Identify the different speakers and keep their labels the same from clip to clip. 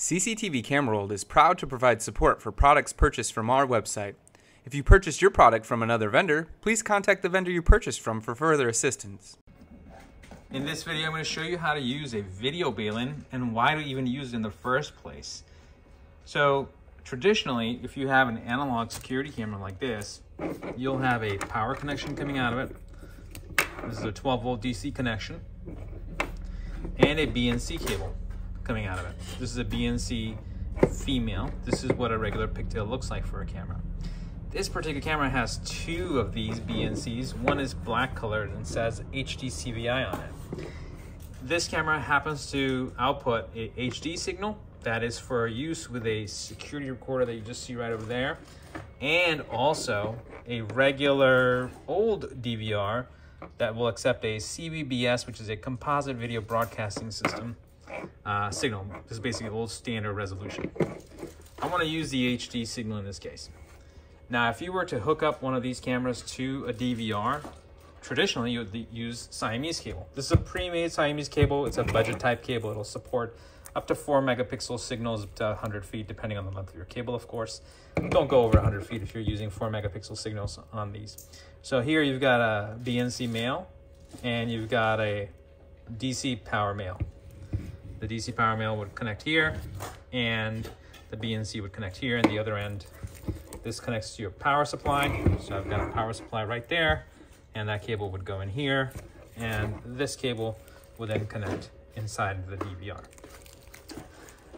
Speaker 1: CCTV Camera World is proud to provide support for products purchased from our website. If you purchased your product from another vendor, please contact the vendor you purchased from for further assistance.
Speaker 2: In this video, I'm going to show you how to use a video balun and why to even use it in the first place. So traditionally, if you have an analog security camera like this, you'll have a power connection coming out of it. This is a 12 volt DC connection and a BNC cable coming out of it. This is a BNC female. This is what a regular pigtail looks like for a camera. This particular camera has two of these BNCs. One is black colored and says HD CVI on it. This camera happens to output a HD signal that is for use with a security recorder that you just see right over there and also a regular old DVR that will accept a CVBS, which is a composite video broadcasting system uh, signal. This is basically old standard resolution. I want to use the HD signal in this case. Now, if you were to hook up one of these cameras to a DVR, traditionally you would use Siamese cable. This is a pre-made Siamese cable. It's a budget type cable. It'll support up to four megapixel signals up to 100 feet, depending on the length of your cable, of course. Don't go over 100 feet if you're using four megapixel signals on these. So here you've got a BNC male and you've got a DC power male. The DC power male would connect here and the BNC would connect here and the other end. This connects to your power supply. So I've got a power supply right there and that cable would go in here and this cable would then connect inside the DVR.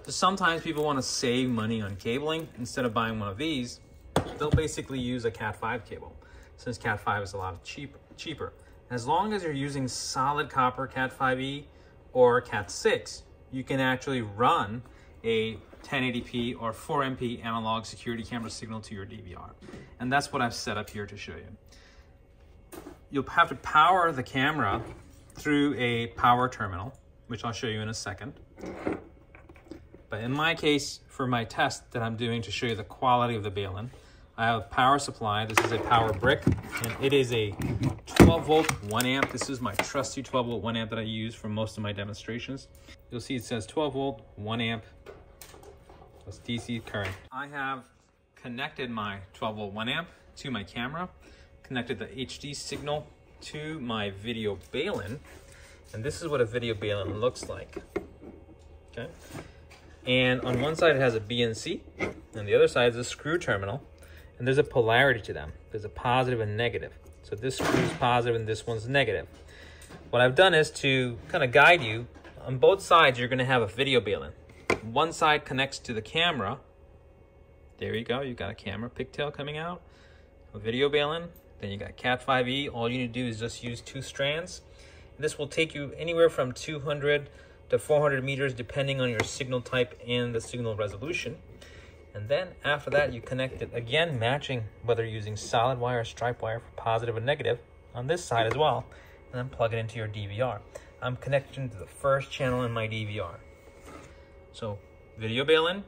Speaker 2: So sometimes people want to save money on cabling. Instead of buying one of these, they'll basically use a Cat5 cable since Cat5 is a lot cheap, cheaper. As long as you're using solid copper Cat5e or Cat6, you can actually run a 1080p or 4MP analog security camera signal to your DVR. And that's what I've set up here to show you. You'll have to power the camera through a power terminal, which I'll show you in a second. But in my case, for my test that I'm doing to show you the quality of the balun, I have a power supply. This is a power brick, and it is a 12 volt, 1 amp. This is my trusty 12 volt, 1 amp that I use for most of my demonstrations. You'll see it says 12 volt, 1 amp. That's DC current. I have connected my 12 volt, 1 amp to my camera, connected the HD signal to my video balun, and this is what a video balun looks like. Okay. And on one side it has a BNC, and the other side is a screw terminal. And there's a polarity to them. There's a positive and negative. So this screw is positive and this one's negative. What I've done is to kind of guide you, on both sides you're gonna have a video balun. One side connects to the camera. There you go, you got a camera pigtail coming out, a video balun, then you got Cat5e. All you need to do is just use two strands. This will take you anywhere from 200 to 400 meters depending on your signal type and the signal resolution. And then after that, you connect it again, matching whether you're using solid wire or stripe wire for positive and negative on this side as well, and then plug it into your DVR. I'm connecting to the first channel in my DVR. So video balun,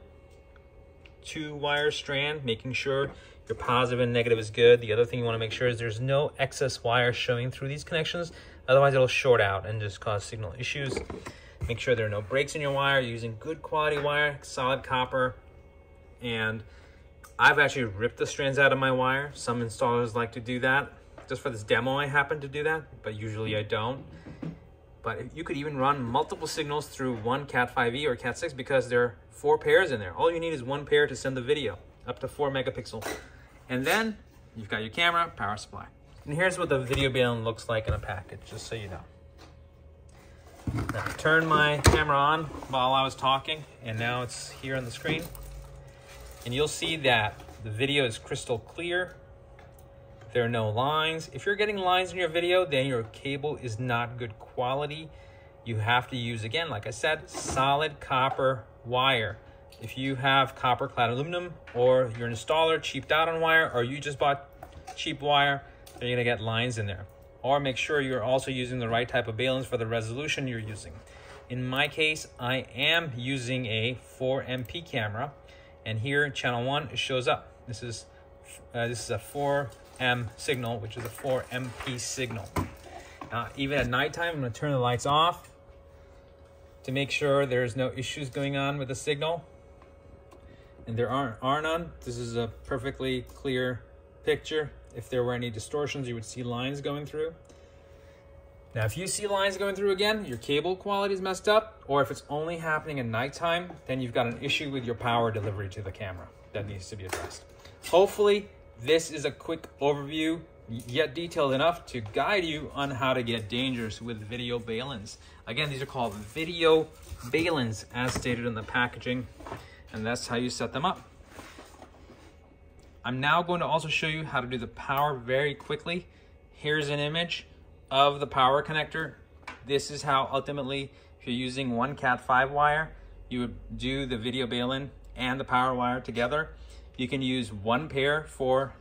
Speaker 2: two wire strand, making sure your positive and negative is good. The other thing you wanna make sure is there's no excess wire showing through these connections. Otherwise it'll short out and just cause signal issues. Make sure there are no breaks in your wire, You're using good quality wire, solid copper. And I've actually ripped the strands out of my wire. Some installers like to do that. Just for this demo, I happen to do that, but usually I don't. But you could even run multiple signals through one Cat5e or Cat6 because there are four pairs in there. All you need is one pair to send the video, up to four megapixel. And then you've got your camera, power supply. And here's what the video balun looks like in a package, just so you know. I turned my camera on while I was talking, and now it's here on the screen. And you'll see that the video is crystal clear. There are no lines. If you're getting lines in your video, then your cable is not good quality. You have to use, again, like I said, solid copper wire. If you have copper clad aluminum or your installer cheaped out on wire or you just bought cheap wire, you're gonna get lines in there or make sure you're also using the right type of baluns for the resolution you're using. In my case, I am using a 4MP camera, and here channel one shows up. This is uh, this is a 4M signal, which is a 4MP signal. Now, even at nighttime, I'm gonna turn the lights off. to make sure there's no issues going on with the signal. And there aren't, are none. This is a perfectly clear picture. If there were any distortions, you would see lines going through. Now, if you see lines going through again, your cable quality is messed up, or if it's only happening at nighttime, then you've got an issue with your power delivery to the camera that needs to be addressed. Hopefully, this is a quick overview, yet detailed enough to guide you on how to get dangerous with video baluns. Again, these are called video baluns as stated in the packaging, and that's how you set them up. I'm now going to also show you how to do the power very quickly. Here's an image of the power connector. This is how ultimately, if you're using one Cat5 wire, you would do the video balun and the power wire together. You can use one pair for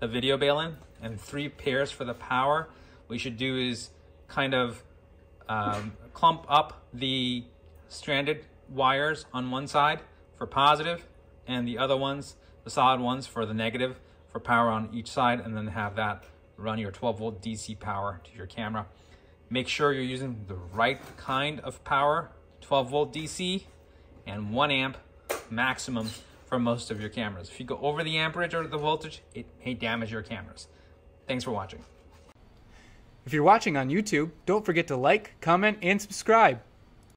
Speaker 2: the video balun and three pairs for the power. What you should do is kind of um, clump up the stranded wires on one side for positive and the other ones, the solid ones for the negative for power on each side and then have that run your 12 volt DC power to your camera. Make sure you're using the right kind of power, 12 volt DC and one amp maximum for most of your cameras. If you go over the amperage or the voltage, it may damage your cameras. Thanks for watching.
Speaker 1: If you're watching on YouTube, don't forget to like, comment, and subscribe.